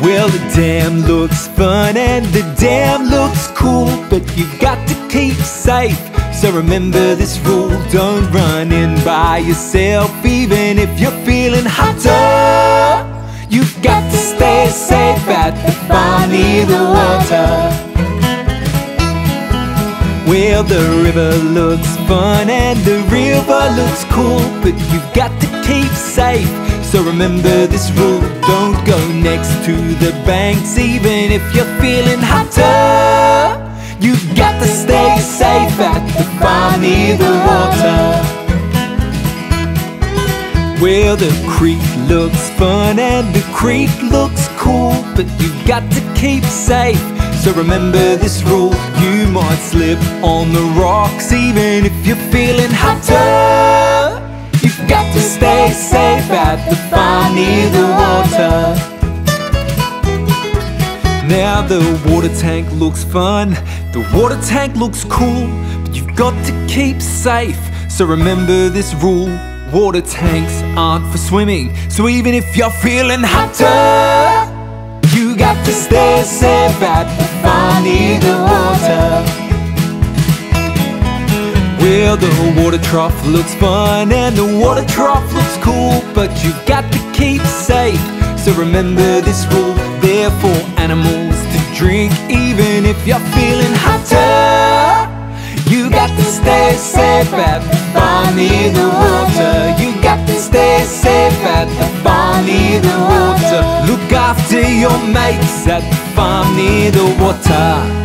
Well, the dam looks fun and the dam looks cool, but you've got to keep safe. So remember this rule don't run in by yourself, even if you're feeling hotter. You've got to stay safe at the farm near the water. Well, the river looks fun and the river looks cool, but you've got to keep safe. So remember this rule don't go next to the banks, even if you're feeling hotter. You've got to stay safe at the farm near the water. Well, the creek looks fun and the creek looks cool, but you've got to keep safe. So remember this rule, you might slip on the rocks even if you're feeling hotter. You've got to stay safe at the farm near the water. Now the water tank looks fun, the water tank looks cool, but you've got to keep safe. So remember this rule, water tanks aren't for swimming. So even if you're feeling hotter, you got to stay safe at near the water. Well, the water trough looks fun and the water trough looks cool, but you've got to keep safe. So remember this rule, they're for animals to drink, even if you're feeling hotter. You got to stay safe at the the after your mates at the farm near the water.